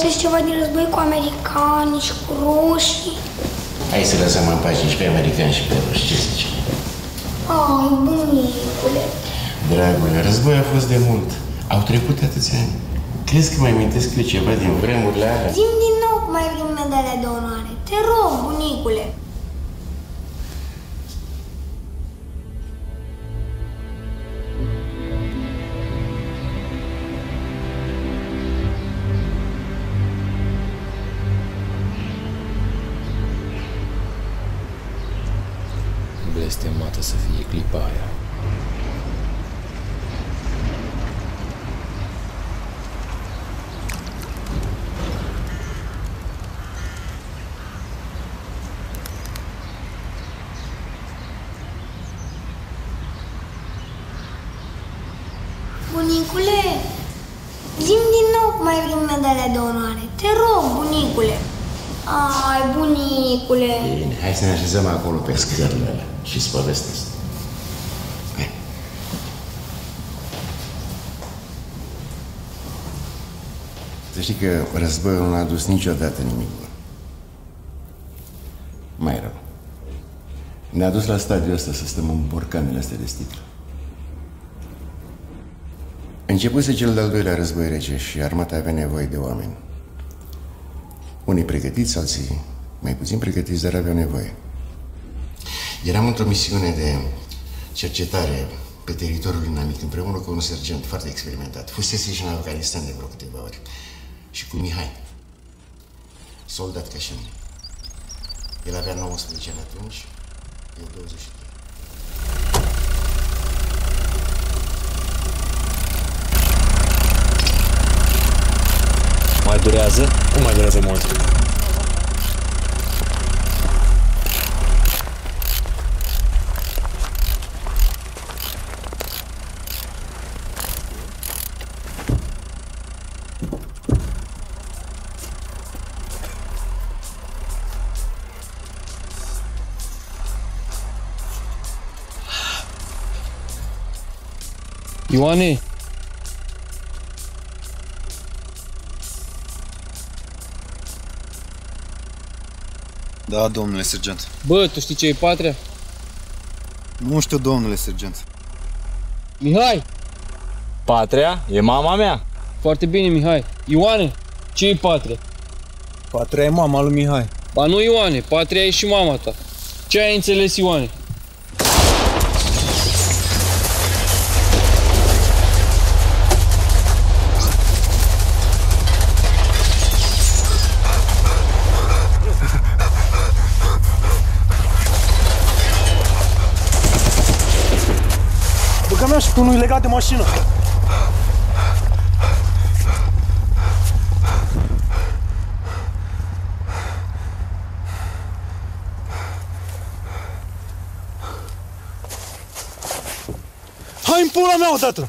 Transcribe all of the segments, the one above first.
Bunicule, mai povestești ceva din război cu americani și cu roșii? Hai să lăsăm în pace și pe americani și pe ruși, ce zici? Ai, bunicule. Dragule, războiul a fost de mult. Au trecut atâția ani. Crezi că mai amintesc eu ceva din vremurile alea? Zim din nou cum mai vrem medalia de onoare. Te rog, bunicule. Blestemată să fie clipa aia. Bunicule, zim din nou cum mai vrem medalia de onoare. Te rog, bunicule. Ai, bunicule. Bine, hai să ne așezăm acolo pe scările alea și să povestesc. Hai. Să știi că războiul nu a adus niciodată nimic bun. Mai rău. Ne-a dus la stadiul ăsta să stăm în borcanele astea de sticlă. Începuse cel de-al doilea război rece și armata avea nevoie de oameni. Unii pregătiți, alții mai puțin pregătiți, dar aveau nevoie. Eram într-o misiune de cercetare pe teritoriul inamic împreună cu un sergent foarte experimentat. Fusese și în Afganistan de vreo câteva ori. Și cu Mihai, soldat ca și mine. El avea 19 ani atunci, eu 23. Mai durează? Nu mai durează mult. Da, domnule sergent. bă, tu știi ce e patria? Nu știu, domnule sergent. Mihai! Patria e mama mea. Foarte bine, Mihai. Ioane, ce e patria? Patria e mama lui Mihai. Ba nu, Ioane, patria e și mama ta. Ce ai înțeles, Ioane? Băga mea și tu nu-i legat de mașină. Hai în pula mea odată!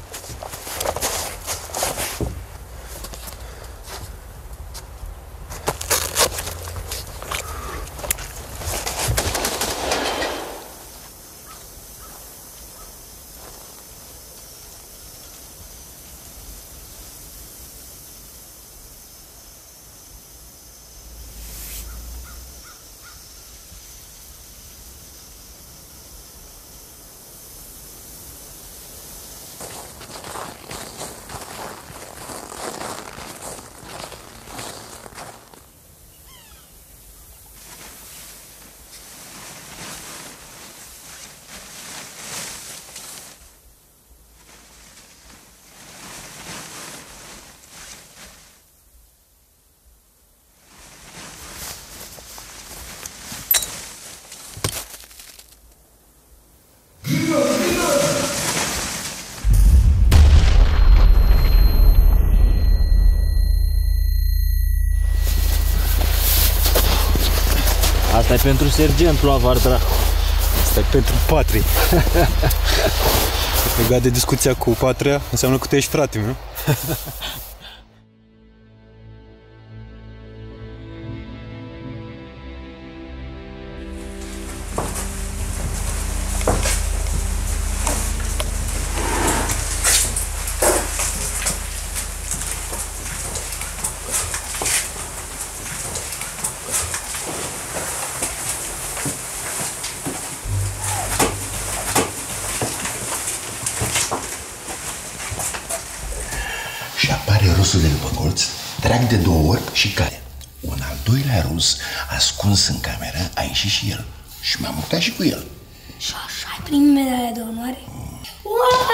Asta e pentru sergent, Loavar Dracu. Asta e pentru patrii. Legat de discuția cu patria, înseamnă că tu ești frate meu. și apare rusul de după colț, trag de două ori și cade. Un al doilea rus, ascuns în cameră, a ieșit și el. Și m-am mutat și cu el. Și așa ai primit medalia de onoare? Wow,